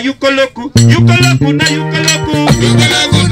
yukoloku yukoloku na yukoloku Yukoloku na yukoloku.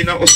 China or